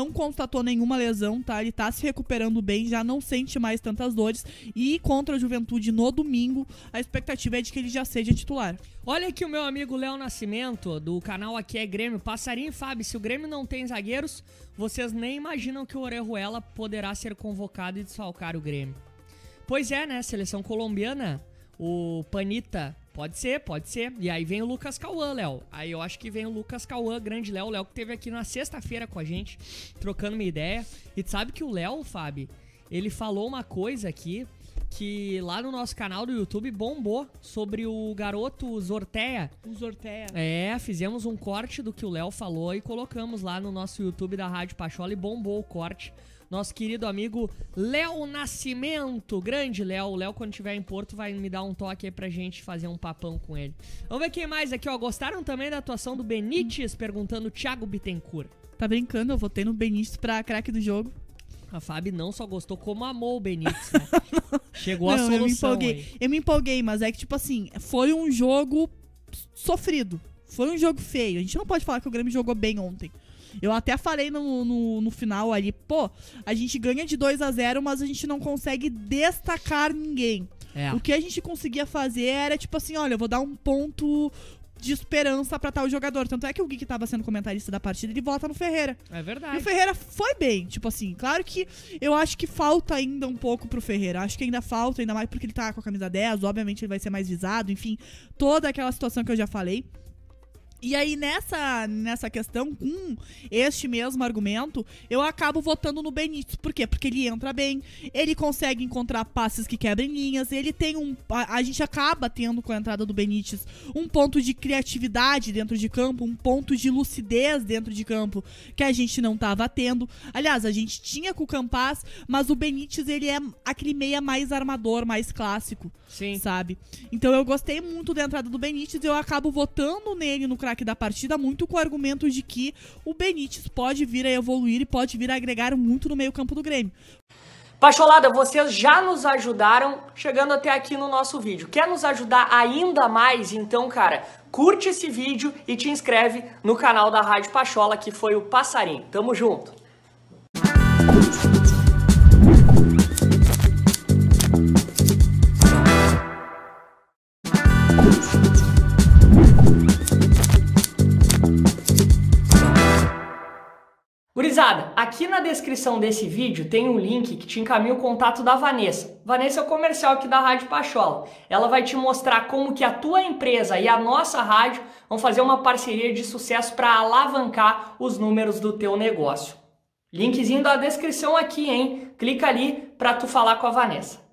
não constatou nenhuma lesão, tá? Ele tá se recuperando bem, já não sente mais tantas dores. E contra a Juventude no domingo, a expectativa é de que ele já seja titular. Olha aqui o meu amigo Léo Nascimento, do canal Aqui é Grêmio. Passarinho Fábio, se o Grêmio não tem zagueiros, vocês nem imaginam que o Orejuela poderá ser convocado e desfalcar o Grêmio. Pois é, né? Seleção colombiana, o Panita Pode ser, pode ser. E aí vem o Lucas Cauã, Léo. Aí eu acho que vem o Lucas Cauã, grande Léo. O Léo que teve aqui na sexta-feira com a gente, trocando uma ideia. E tu sabe que o Léo, Fábio, ele falou uma coisa aqui que lá no nosso canal do YouTube bombou sobre o garoto Zorteia. O Zorteia. É, fizemos um corte do que o Léo falou e colocamos lá no nosso YouTube da Rádio Pachola e bombou o corte nosso querido amigo Léo Nascimento. Grande Léo. Léo, quando estiver em Porto, vai me dar um toque aí pra gente fazer um papão com ele. Vamos ver quem mais aqui, ó. Gostaram também da atuação do Benítez? Perguntando Thiago Bittencourt. Tá brincando? Eu votei no Benítez pra craque do jogo. A Fábio não só gostou, como amou o Benítez, né? Chegou não, a solução eu me empolguei. aí. Eu me empolguei, mas é que, tipo assim, foi um jogo sofrido. Foi um jogo feio. A gente não pode falar que o Grêmio jogou bem ontem. Eu até falei no, no, no, final ali, pô, a gente ganha de 2 a 0 mas a gente não consegue destacar ninguém. É. O que a gente conseguia fazer era, tipo assim, olha, eu vou dar um ponto de esperança para tal jogador. Tanto é que o Gui que tava sendo comentarista da partida, ele vota no Ferreira. É verdade. E o Ferreira foi bem, tipo assim. Claro que eu acho que falta ainda um pouco pro Ferreira. Acho que ainda falta, ainda mais porque ele tá com a camisa 10, obviamente ele vai ser mais visado, enfim, toda aquela situação que eu já falei. E aí, nessa, nessa questão, com este mesmo argumento, eu acabo votando no Benítez. Por quê? Porque ele entra bem, ele consegue encontrar passes que quebrem linhas, ele tem um. A, a, gente acaba tendo com a entrada do Benítez um ponto de criatividade dentro de campo, um ponto de lucidez dentro de campo que a gente não estava tendo. Aliás, a gente tinha com o Campas, mas o Benítez, ele é aquele meia mais armador, mais clássico. Sim. Sabe? Então eu gostei muito da entrada do Benítez e eu acabo votando nele no craque da partida muito com o argumento de que o Benítez pode vir a evoluir e pode vir a agregar muito no meio-campo do Grêmio. Pacholada, vocês já nos ajudaram chegando até aqui no nosso vídeo. Quer nos ajudar ainda mais? Então, cara, curte esse vídeo e te inscreve no canal da Rádio Pachola, que foi o Passarinho. Tamo junto! Gurizada, aqui na descrição desse vídeo tem um link que te encaminha o contato da Vanessa. Vanessa é o comercial aqui da Rádio Pachola. Ela vai te mostrar como que a tua empresa e a nossa rádio vão fazer uma parceria de sucesso para alavancar os números do teu negócio. Linkzinho da descrição aqui, hein? Clica ali para tu falar com a Vanessa.